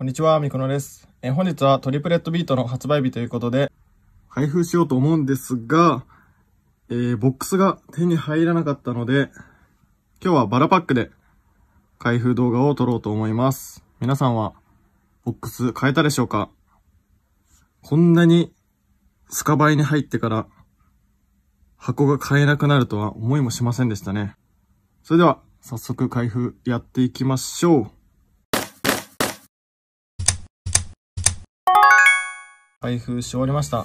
こんにちは、みこのです。え本日はトリプレットビートの発売日ということで、開封しようと思うんですが、えーボックスが手に入らなかったので、今日はバラパックで開封動画を撮ろうと思います。皆さんは、ボックス買えたでしょうか？こんなにスカバイに入ってから、箱が買えなくなるとは思いもしませんでしたね。それでは、早速開封やっていきましょう。開封し終わりました。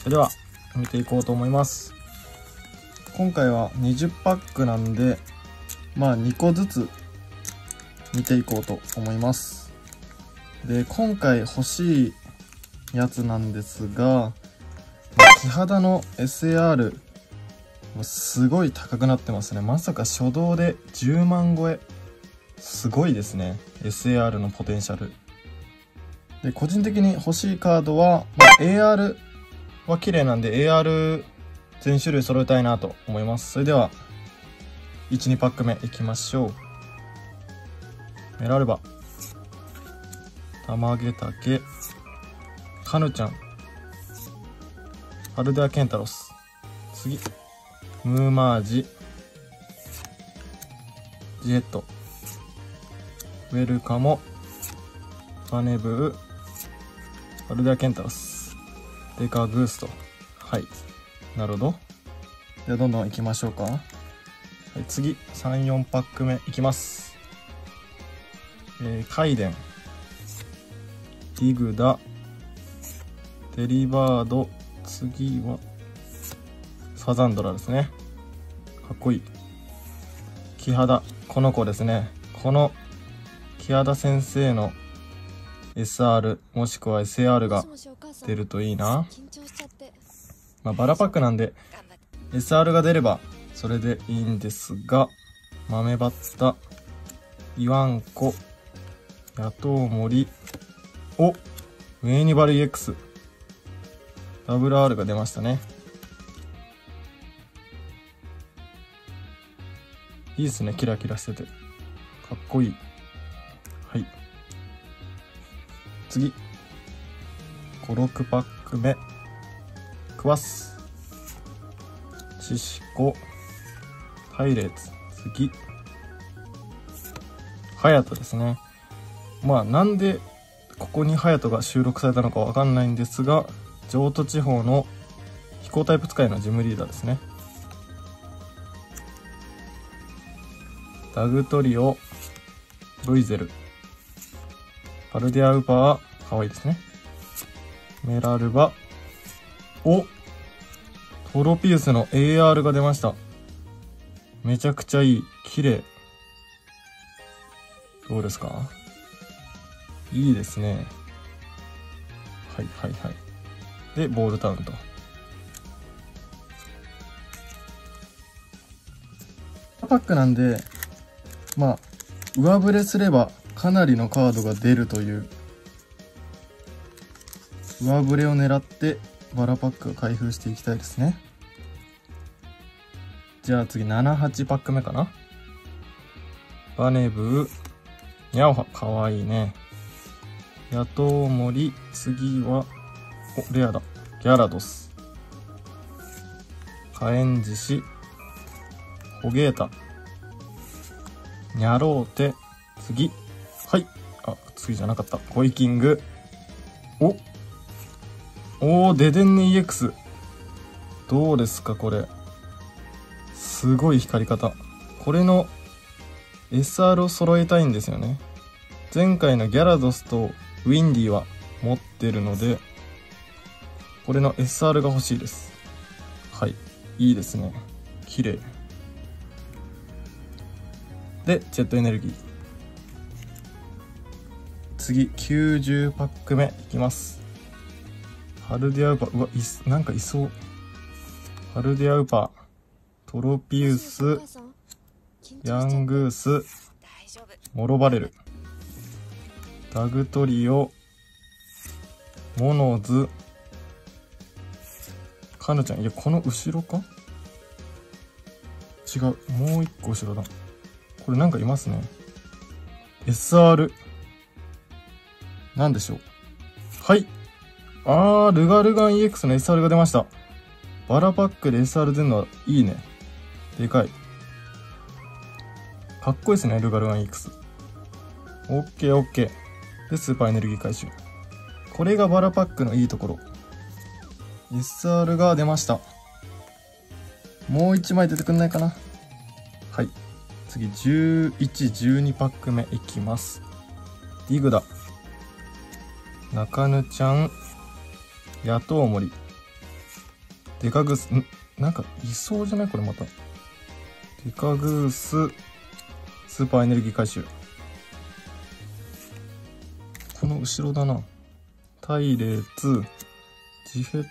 それでは、見ていこうと思います。今回は20パックなんで、まあ2個ずつ見ていこうと思います。で、今回欲しいやつなんですが、木肌の SAR、すごい高くなってますね。まさか初動で10万超え。すごいですね。SAR のポテンシャル。で、個人的に欲しいカードは、まあ、AR は綺麗なんで AR 全種類揃えたいなと思います。それでは、1、2パック目いきましょう。メラルバ。たまげたけ。カヌちゃん。ハルデアケンタロス。次。ムーマージ。ジェット。ウェルカモ。バネブー。ハルデアケンタロス。デカグースト。はい。なるほど。じゃあどんどん行きましょうか。はい、次、3、4パック目いきます。えー、カイデン。ディグダ。デリバード。次は、サザンドラですね。かっこいい。木肌。この子ですね。この、木肌先生の SR もしくは SAR が出るといいな。まあ、バラパックなんで、SR が出ればそれでいいんですが、豆バッタ、イワンコ、ヤトウモリ、おウェイニバル EX、WR が出ましたね。いいですね、キラキラしてて。かっこいい。はい。次。5、6パック目。クワス。シシコ。パイレーツ。次。ハヤトですね。まあ、なんで、ここにハヤトが収録されたのかわかんないんですが、譲渡地方の飛行タイプ使いのジムリーダーですね。ダグトリオ、ブイゼル。パルディアウパー、かわいいですね。メラルバ。おトロピウスの AR が出ました。めちゃくちゃいい。綺麗。どうですか？いいですね。はいはいはい。で、ボールタウンと。パックなんで、まあ、上振れすればかなりのカードが出るという。上振れを狙ってバラパックを開封していきたいですね。じゃあ次78パック目かな。バネブー。ニャオハかわいいね。ヤトウモリ次はおレアだ。ギャラドス。カエンジシ。ホゲータ。ニャローテ次はいあ次じゃなかったコイキングおおー、デデンネ EX。どうですか、これ。すごい光り方。これの SR を揃えたいんですよね。前回のギャラドスとウィンディは持ってるので、これの SR が欲しいです。はい。いいですね。綺麗。で、ジェットエネルギー。次、90パック目いきます。ハルディアウパ、うわ、い、なんかいそう。ハルディアウパ、トロピウス、ヤングース、モロバレル、ダグトリオ、モノズ、カヌちゃん、いや、この後ろか？違う、もう一個後ろだ。これなんかいますね。SR、何でしょう？はいあー、ルガルガン EX の SR が出ました。バラパックで SR 出るのはいいね。でかい。かっこいいですね、ルガルガン EX。オッケーオッケー。で、スーパーエネルギー回収。これがバラパックのいいところ。SR が出ました。もう1枚出てくんないかなはい。次、11、12パック目いきます。ディグだ。中ぬちゃん、野党森。デカグース、ん？なんか、いそうじゃない？これまた。デカグース、スーパーエネルギー回収。この後ろだな。隊列、ジヘッ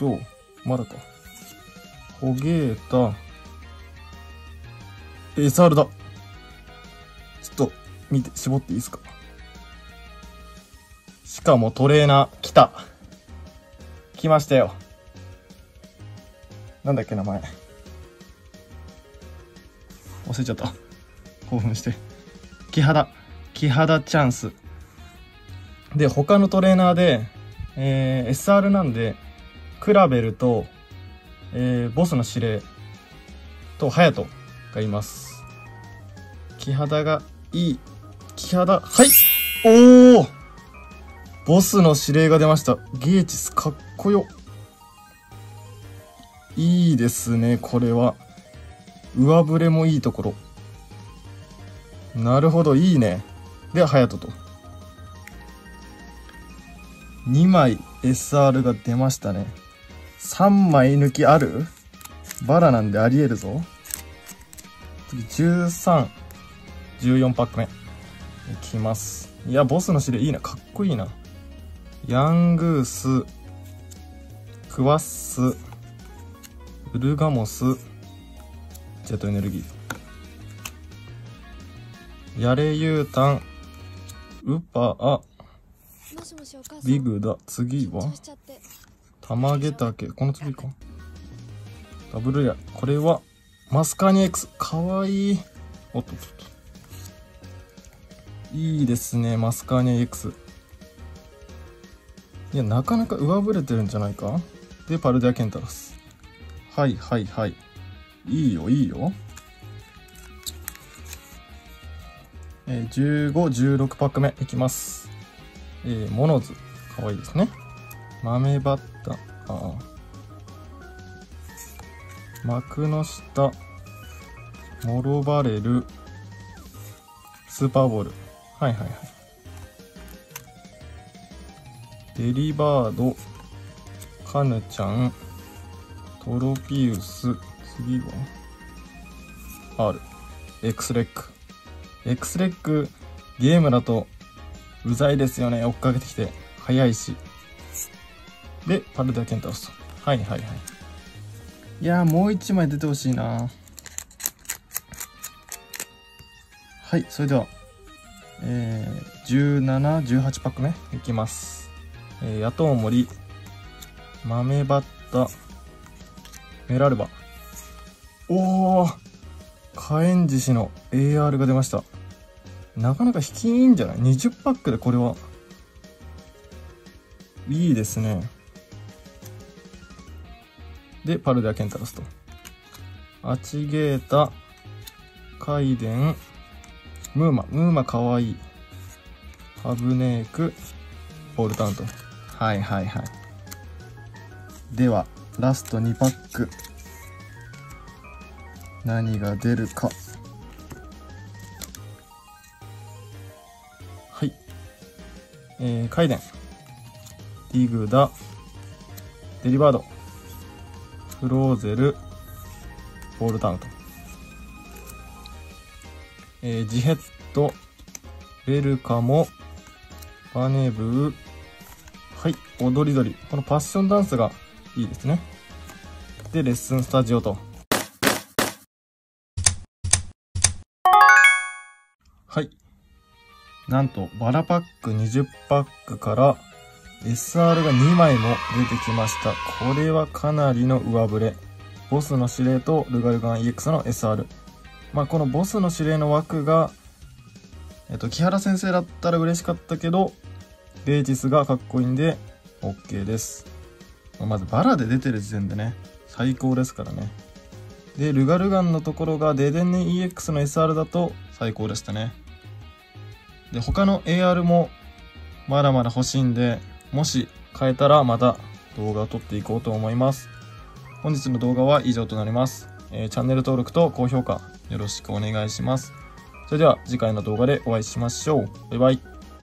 ド、まだか。ホゲータ、SR だ。ちょっと、見て、絞っていいですか？しかもトレーナー、来た。来ましたよ。なんだっけ、名前。忘れちゃった。興奮して。木肌。木肌チャンス。で、他のトレーナーで、えー、SR なんで、クラベルと、えー、ボスの指令と、ハヤトがいます。木肌がいい。木肌、はいおーボスの指令が出ました。ゲーチス、かっこよ。いいですね、これは。上振れもいいところ。なるほど、いいね。で、ハヤトと。2枚 SR が出ましたね。3枚抜きある？バラなんであり得るぞ。次、13、14パック目。いきます。いや、ボスの指令いいな。かっこいいな。ヤングース、クワッス、ウルガモス、ジェットエネルギー。ヤレユータン、ウパア、ビグダ、次は？タマゲタケ、この次か。ダブルヤ、これは、マスカニ X、かわいい。おっとっとっと。いいですね、マスカニ X。いや、なかなか上振れてるんじゃないか？で、パルデア・ケンタロス。はいはいはい。いいよいいよ。えー、15、16パック目いきます。えー、モノズ。かわいいですね。豆バッタ。ああ。幕の下。モロバレル。スーパーボール。はいはいはい。デリバード、カヌちゃん、トロピウス、次は ?R、X レック。X レック、ゲームだと、うざいですよね。追っかけてきて、早いし。で、パルダケンタスはいはいはい。いや、もう一枚出てほしいなはい、それでは、えー、17、18パック目いきます。えー、野党森、豆バッタ、メラルバ。おー火炎獅子の AR が出ました。なかなか引きいいんじゃない ?20 パックでこれは。いいですね。で、パルデアケンタロスと。アチゲータ、カイデン、ムーマ。ムーマかわいい。ハブネーク、ボールタウンと。はいはいはい。ではラスト2パック。何が出るか。はい。えー、カイデン。ディグダ。デリバード。フローゼル。ボールタウンと。えー、ジヘットベルカモ。バネブー。はい、踊り鳥。このパッションダンスがいいですね。で、レッスンスタジオと。はい。なんと、バラパック20パックから SR が2枚も出てきました。これはかなりの上振れ。ボスの指令とルガルガン EX の SR。まあ、このボスの指令の枠が、えっと、木原先生だったら嬉しかったけど、ベーティスがかっこいいんで OK です。まずバラで出てる時点でね、最高ですからね。で、ルガルガンのところがデデンネ EX の SR だと最高でしたね。で、他の AR もまだまだ欲しいんで、もし変えたらまた動画を撮っていこうと思います。本日の動画は以上となります。えーチャンネル登録と高評価よろしくお願いします。それでは次回の動画でお会いしましょう。バイバイ。